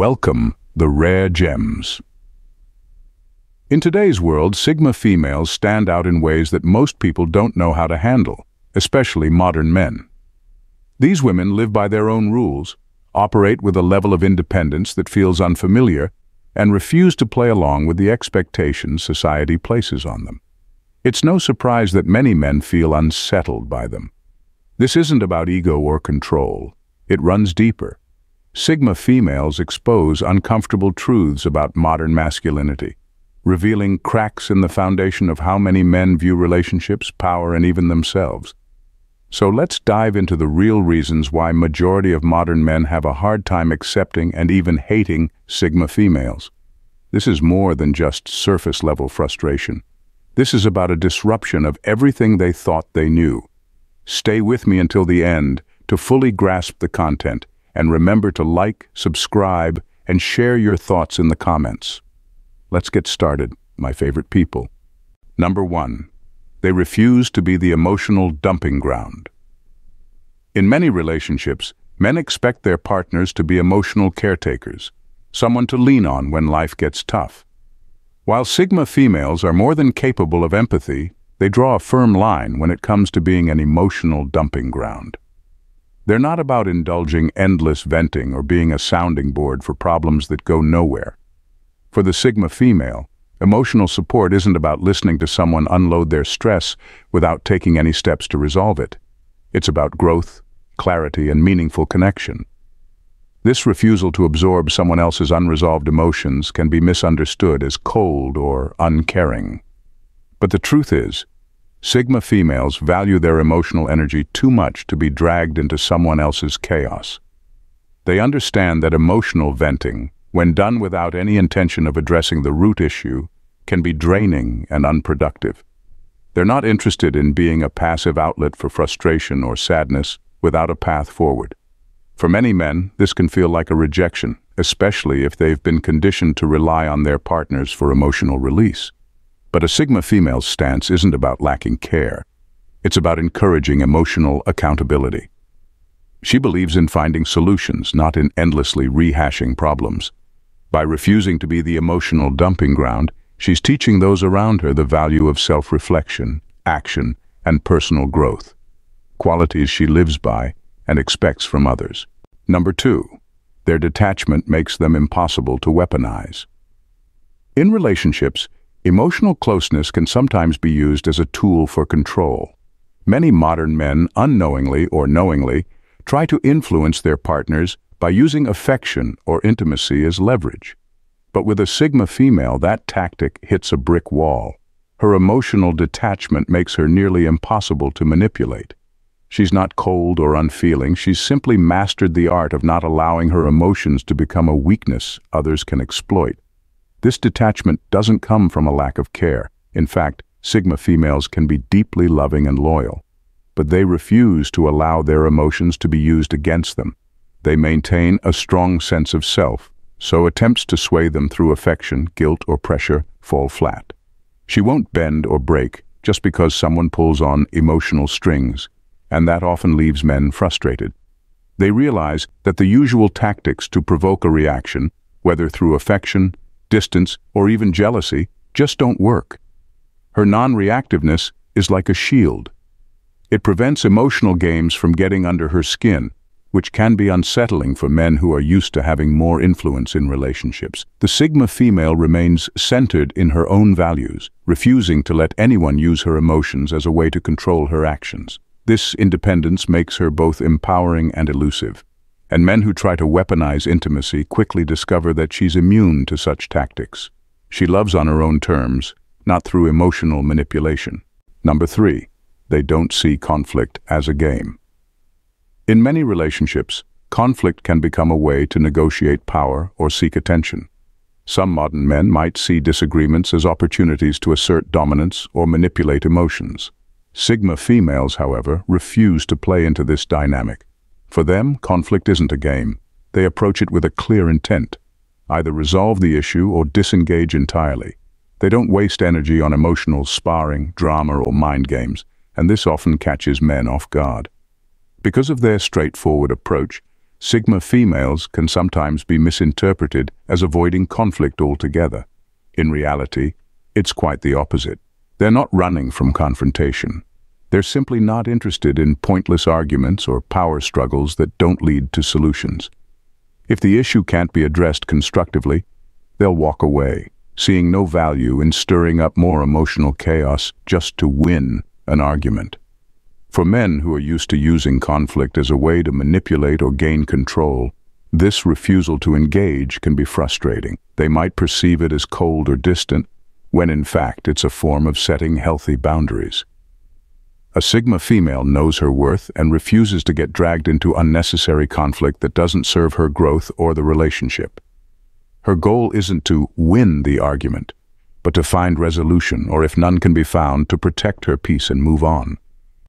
Welcome, the rare gems. In today's world, Sigma females stand out in ways that most people don't know how to handle, especially modern men. These women live by their own rules, operate with a level of independence that feels unfamiliar, and refuse to play along with the expectations society places on them. It's no surprise that many men feel unsettled by them. This isn't about ego or control. It runs deeper. Sigma females expose uncomfortable truths about modern masculinity, revealing cracks in the foundation of how many men view relationships, power, and even themselves. So let's dive into the real reasons why majority of modern men have a hard time accepting and even hating Sigma females. This is more than just surface-level frustration. This is about a disruption of everything they thought they knew. Stay with me until the end to fully grasp the content and remember to like, subscribe, and share your thoughts in the comments. Let's get started, my favorite people. Number one, they refuse to be the emotional dumping ground. In many relationships, men expect their partners to be emotional caretakers, someone to lean on when life gets tough. While Sigma females are more than capable of empathy, they draw a firm line when it comes to being an emotional dumping ground. They're not about indulging endless venting or being a sounding board for problems that go nowhere. For the Sigma female, emotional support isn't about listening to someone unload their stress without taking any steps to resolve it. It's about growth, clarity, and meaningful connection. This refusal to absorb someone else's unresolved emotions can be misunderstood as cold or uncaring. But the truth is, Sigma females value their emotional energy too much to be dragged into someone else's chaos. They understand that emotional venting, when done without any intention of addressing the root issue, can be draining and unproductive. They're not interested in being a passive outlet for frustration or sadness without a path forward. For many men, this can feel like a rejection, especially if they've been conditioned to rely on their partners for emotional release. But a Sigma female's stance isn't about lacking care. It's about encouraging emotional accountability. She believes in finding solutions, not in endlessly rehashing problems. By refusing to be the emotional dumping ground, she's teaching those around her the value of self-reflection, action, and personal growth, qualities she lives by and expects from others. Number two, their detachment makes them impossible to weaponize. In relationships, Emotional closeness can sometimes be used as a tool for control. Many modern men, unknowingly or knowingly, try to influence their partners by using affection or intimacy as leverage. But with a Sigma female, that tactic hits a brick wall. Her emotional detachment makes her nearly impossible to manipulate. She's not cold or unfeeling, she's simply mastered the art of not allowing her emotions to become a weakness others can exploit. This detachment doesn't come from a lack of care. In fact, Sigma females can be deeply loving and loyal. But they refuse to allow their emotions to be used against them. They maintain a strong sense of self, so attempts to sway them through affection, guilt, or pressure fall flat. She won't bend or break just because someone pulls on emotional strings, and that often leaves men frustrated. They realize that the usual tactics to provoke a reaction, whether through affection, distance, or even jealousy just don't work. Her non-reactiveness is like a shield. It prevents emotional games from getting under her skin, which can be unsettling for men who are used to having more influence in relationships. The Sigma female remains centered in her own values, refusing to let anyone use her emotions as a way to control her actions. This independence makes her both empowering and elusive and men who try to weaponize intimacy quickly discover that she's immune to such tactics. She loves on her own terms, not through emotional manipulation. Number three, they don't see conflict as a game. In many relationships, conflict can become a way to negotiate power or seek attention. Some modern men might see disagreements as opportunities to assert dominance or manipulate emotions. Sigma females, however, refuse to play into this dynamic. For them, conflict isn't a game. They approach it with a clear intent. Either resolve the issue or disengage entirely. They don't waste energy on emotional sparring, drama or mind games, and this often catches men off guard. Because of their straightforward approach, Sigma females can sometimes be misinterpreted as avoiding conflict altogether. In reality, it's quite the opposite. They're not running from confrontation. They're simply not interested in pointless arguments or power struggles that don't lead to solutions. If the issue can't be addressed constructively, they'll walk away, seeing no value in stirring up more emotional chaos just to win an argument. For men who are used to using conflict as a way to manipulate or gain control, this refusal to engage can be frustrating. They might perceive it as cold or distant, when in fact it's a form of setting healthy boundaries. A Sigma female knows her worth and refuses to get dragged into unnecessary conflict that doesn't serve her growth or the relationship. Her goal isn't to win the argument, but to find resolution, or if none can be found, to protect her peace and move on.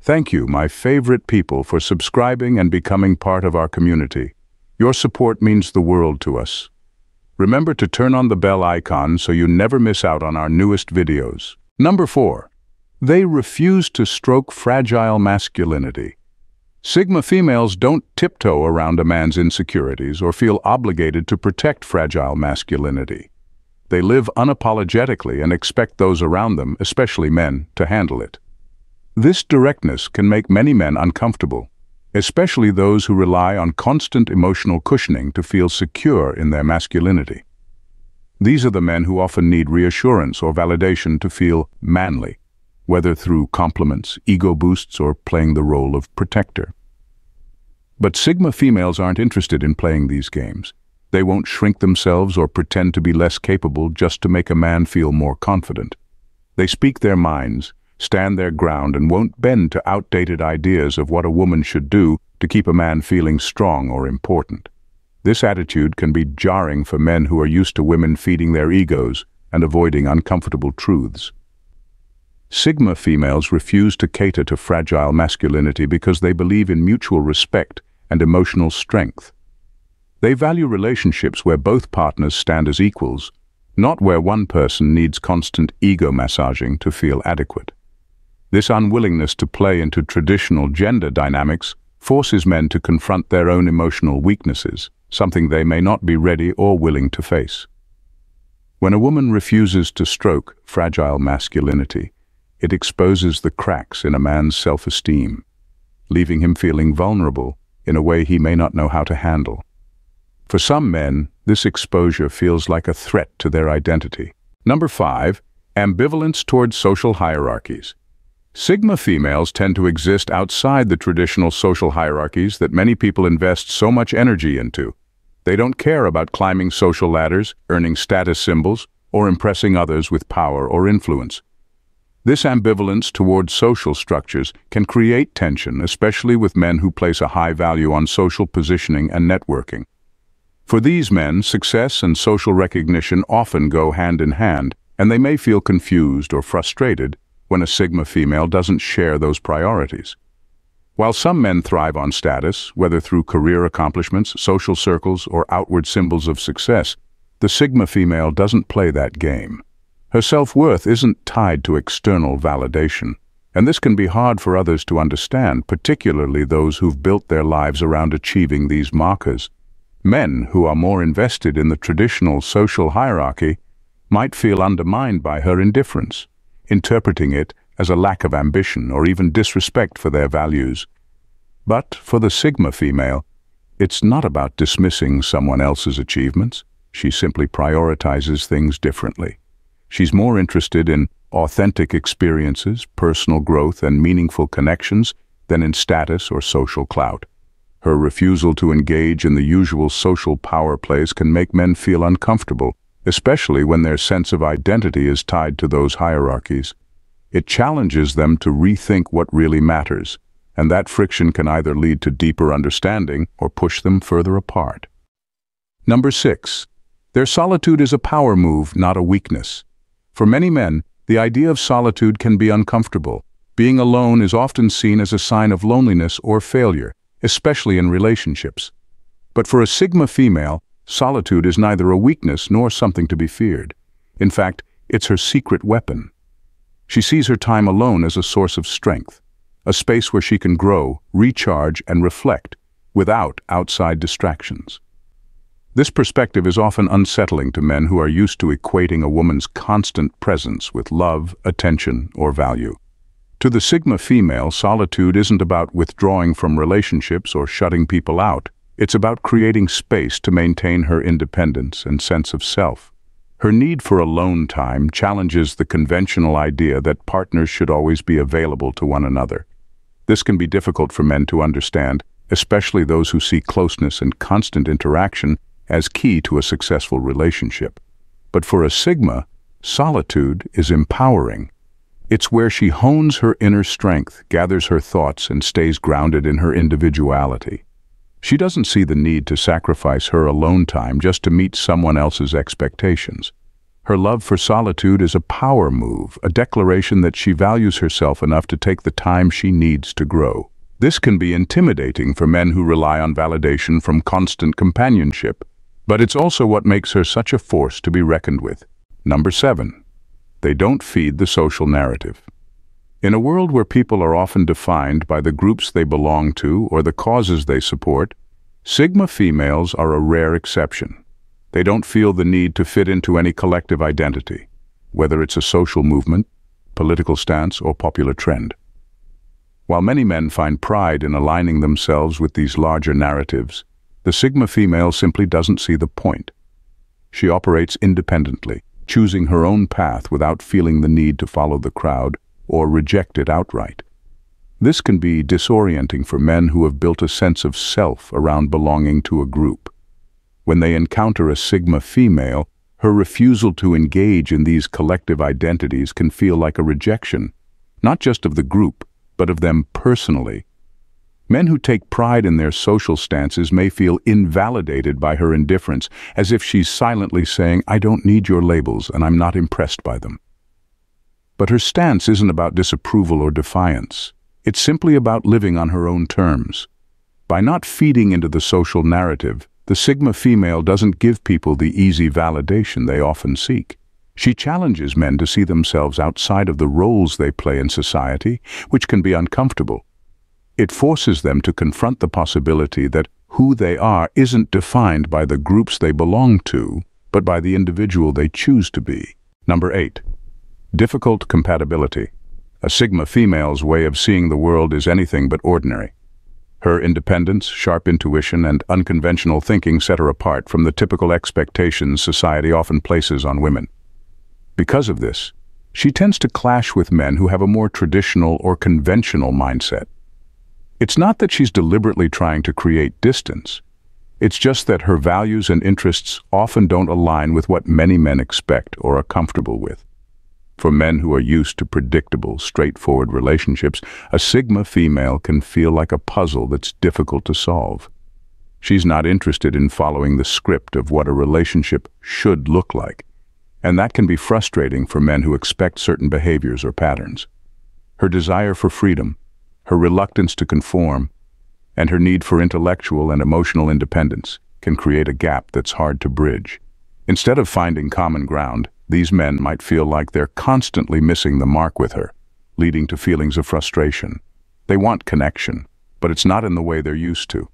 Thank you, my favorite people, for subscribing and becoming part of our community. Your support means the world to us. Remember to turn on the bell icon so you never miss out on our newest videos. Number 4. They refuse to stroke fragile masculinity. Sigma females don't tiptoe around a man's insecurities or feel obligated to protect fragile masculinity. They live unapologetically and expect those around them, especially men, to handle it. This directness can make many men uncomfortable, especially those who rely on constant emotional cushioning to feel secure in their masculinity. These are the men who often need reassurance or validation to feel manly, whether through compliments, ego boosts, or playing the role of protector. But Sigma females aren't interested in playing these games. They won't shrink themselves or pretend to be less capable just to make a man feel more confident. They speak their minds, stand their ground and won't bend to outdated ideas of what a woman should do to keep a man feeling strong or important. This attitude can be jarring for men who are used to women feeding their egos and avoiding uncomfortable truths. Sigma females refuse to cater to fragile masculinity because they believe in mutual respect and emotional strength. They value relationships where both partners stand as equals, not where one person needs constant ego massaging to feel adequate. This unwillingness to play into traditional gender dynamics forces men to confront their own emotional weaknesses, something they may not be ready or willing to face. When a woman refuses to stroke fragile masculinity, it exposes the cracks in a man's self-esteem, leaving him feeling vulnerable in a way he may not know how to handle. For some men, this exposure feels like a threat to their identity. Number five, ambivalence towards social hierarchies. Sigma females tend to exist outside the traditional social hierarchies that many people invest so much energy into. They don't care about climbing social ladders, earning status symbols, or impressing others with power or influence. This ambivalence towards social structures can create tension, especially with men who place a high value on social positioning and networking. For these men, success and social recognition often go hand in hand, and they may feel confused or frustrated when a Sigma female doesn't share those priorities. While some men thrive on status, whether through career accomplishments, social circles, or outward symbols of success, the Sigma female doesn't play that game. Her self-worth isn't tied to external validation, and this can be hard for others to understand, particularly those who've built their lives around achieving these markers. Men who are more invested in the traditional social hierarchy might feel undermined by her indifference interpreting it as a lack of ambition or even disrespect for their values. But for the Sigma female, it's not about dismissing someone else's achievements. She simply prioritizes things differently. She's more interested in authentic experiences, personal growth, and meaningful connections than in status or social clout. Her refusal to engage in the usual social power plays can make men feel uncomfortable especially when their sense of identity is tied to those hierarchies. It challenges them to rethink what really matters, and that friction can either lead to deeper understanding or push them further apart. Number six, their solitude is a power move, not a weakness. For many men, the idea of solitude can be uncomfortable. Being alone is often seen as a sign of loneliness or failure, especially in relationships. But for a Sigma female, Solitude is neither a weakness nor something to be feared. In fact, it's her secret weapon. She sees her time alone as a source of strength, a space where she can grow, recharge, and reflect, without outside distractions. This perspective is often unsettling to men who are used to equating a woman's constant presence with love, attention, or value. To the Sigma female, solitude isn't about withdrawing from relationships or shutting people out. It's about creating space to maintain her independence and sense of self. Her need for alone time challenges the conventional idea that partners should always be available to one another. This can be difficult for men to understand, especially those who see closeness and constant interaction as key to a successful relationship. But for a Sigma, solitude is empowering. It's where she hones her inner strength, gathers her thoughts, and stays grounded in her individuality. She doesn't see the need to sacrifice her alone time just to meet someone else's expectations. Her love for solitude is a power move, a declaration that she values herself enough to take the time she needs to grow. This can be intimidating for men who rely on validation from constant companionship, but it's also what makes her such a force to be reckoned with. Number seven, they don't feed the social narrative. In a world where people are often defined by the groups they belong to or the causes they support, Sigma females are a rare exception. They don't feel the need to fit into any collective identity, whether it's a social movement, political stance, or popular trend. While many men find pride in aligning themselves with these larger narratives, the Sigma female simply doesn't see the point. She operates independently, choosing her own path without feeling the need to follow the crowd or reject it outright. This can be disorienting for men who have built a sense of self around belonging to a group. When they encounter a Sigma female, her refusal to engage in these collective identities can feel like a rejection, not just of the group, but of them personally Men who take pride in their social stances may feel invalidated by her indifference, as if she's silently saying, I don't need your labels and I'm not impressed by them. But her stance isn't about disapproval or defiance. It's simply about living on her own terms. By not feeding into the social narrative, the Sigma female doesn't give people the easy validation they often seek. She challenges men to see themselves outside of the roles they play in society, which can be uncomfortable. It forces them to confront the possibility that who they are isn't defined by the groups they belong to, but by the individual they choose to be. Number 8. Difficult compatibility. A Sigma female's way of seeing the world is anything but ordinary. Her independence, sharp intuition, and unconventional thinking set her apart from the typical expectations society often places on women. Because of this, she tends to clash with men who have a more traditional or conventional mindset. It's not that she's deliberately trying to create distance. It's just that her values and interests often don't align with what many men expect or are comfortable with. For men who are used to predictable, straightforward relationships, a Sigma female can feel like a puzzle that's difficult to solve. She's not interested in following the script of what a relationship should look like, and that can be frustrating for men who expect certain behaviors or patterns. Her desire for freedom, her reluctance to conform, and her need for intellectual and emotional independence can create a gap that's hard to bridge. Instead of finding common ground, these men might feel like they're constantly missing the mark with her, leading to feelings of frustration. They want connection, but it's not in the way they're used to.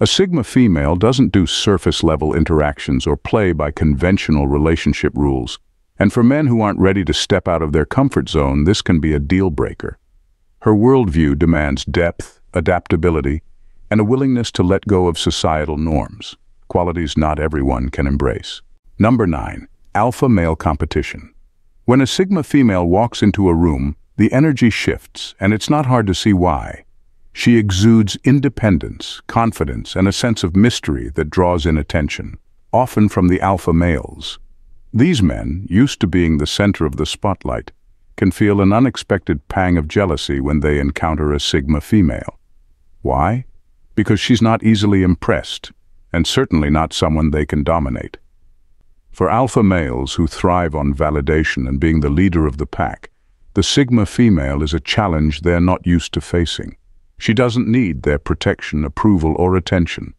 A Sigma female doesn't do surface-level interactions or play by conventional relationship rules, and for men who aren't ready to step out of their comfort zone, this can be a deal-breaker. Her worldview demands depth, adaptability, and a willingness to let go of societal norms, qualities not everyone can embrace. Number 9. Alpha Male Competition When a Sigma female walks into a room, the energy shifts, and it's not hard to see why. She exudes independence, confidence, and a sense of mystery that draws in attention, often from the alpha males. These men, used to being the center of the spotlight, can feel an unexpected pang of jealousy when they encounter a Sigma female. Why? Because she's not easily impressed, and certainly not someone they can dominate. For alpha males who thrive on validation and being the leader of the pack, the Sigma female is a challenge they're not used to facing. She doesn't need their protection, approval, or attention.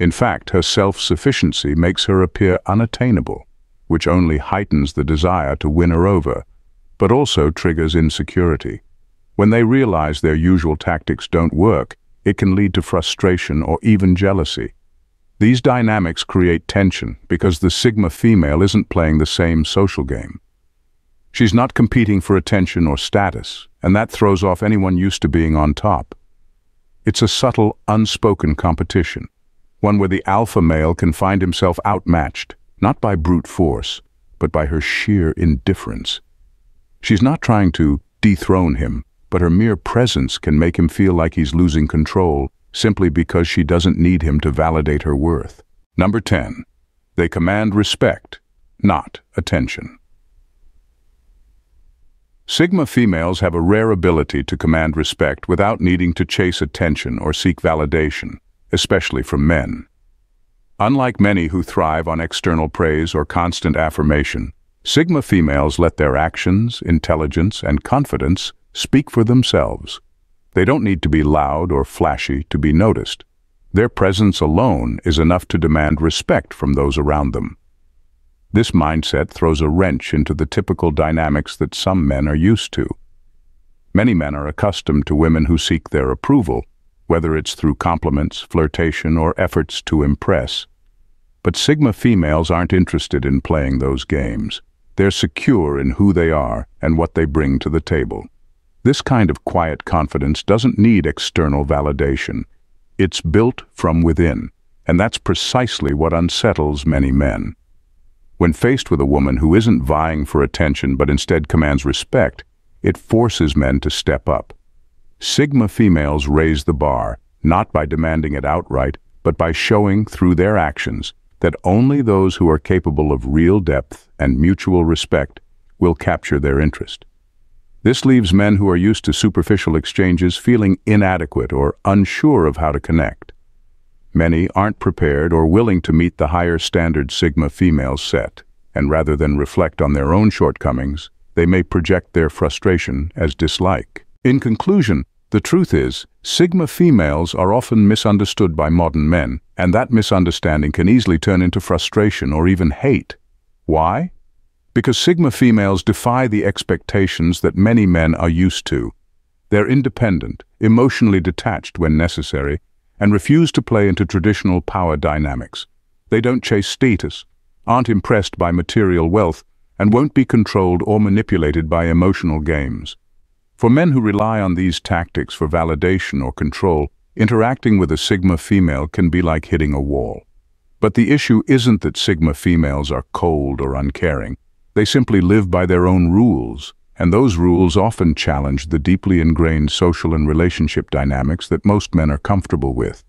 In fact, her self-sufficiency makes her appear unattainable, which only heightens the desire to win her over but also triggers insecurity. When they realize their usual tactics don't work, it can lead to frustration or even jealousy. These dynamics create tension because the Sigma female isn't playing the same social game. She's not competing for attention or status, and that throws off anyone used to being on top. It's a subtle, unspoken competition, one where the alpha male can find himself outmatched, not by brute force, but by her sheer indifference. She's not trying to dethrone him, but her mere presence can make him feel like he's losing control simply because she doesn't need him to validate her worth. Number 10. They command respect, not attention. Sigma females have a rare ability to command respect without needing to chase attention or seek validation, especially from men. Unlike many who thrive on external praise or constant affirmation, Sigma females let their actions, intelligence, and confidence speak for themselves. They don't need to be loud or flashy to be noticed. Their presence alone is enough to demand respect from those around them. This mindset throws a wrench into the typical dynamics that some men are used to. Many men are accustomed to women who seek their approval, whether it's through compliments, flirtation, or efforts to impress. But Sigma females aren't interested in playing those games. They're secure in who they are and what they bring to the table. This kind of quiet confidence doesn't need external validation. It's built from within, and that's precisely what unsettles many men. When faced with a woman who isn't vying for attention but instead commands respect, it forces men to step up. Sigma females raise the bar, not by demanding it outright, but by showing through their actions that only those who are capable of real depth and mutual respect will capture their interest. This leaves men who are used to superficial exchanges feeling inadequate or unsure of how to connect. Many aren't prepared or willing to meet the higher standard Sigma females set, and rather than reflect on their own shortcomings, they may project their frustration as dislike. In conclusion, the truth is, Sigma females are often misunderstood by modern men, and that misunderstanding can easily turn into frustration or even hate. Why? Because Sigma females defy the expectations that many men are used to. They're independent, emotionally detached when necessary, and refuse to play into traditional power dynamics. They don't chase status, aren't impressed by material wealth, and won't be controlled or manipulated by emotional games. For men who rely on these tactics for validation or control, interacting with a Sigma female can be like hitting a wall. But the issue isn't that Sigma females are cold or uncaring. They simply live by their own rules, and those rules often challenge the deeply ingrained social and relationship dynamics that most men are comfortable with.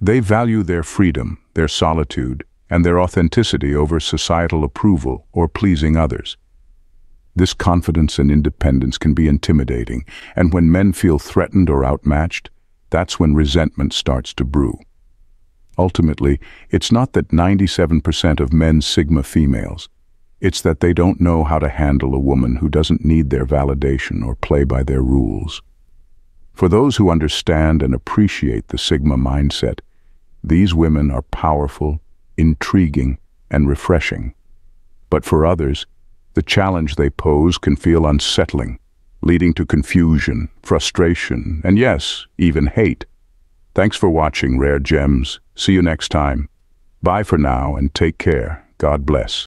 They value their freedom, their solitude, and their authenticity over societal approval or pleasing others. This confidence and independence can be intimidating, and when men feel threatened or outmatched, that's when resentment starts to brew. Ultimately, it's not that 97% of men Sigma females. It's that they don't know how to handle a woman who doesn't need their validation or play by their rules. For those who understand and appreciate the Sigma mindset, these women are powerful, intriguing, and refreshing. But for others, the challenge they pose can feel unsettling, leading to confusion, frustration, and yes, even hate. Thanks for watching, Rare Gems. See you next time. Bye for now and take care. God bless.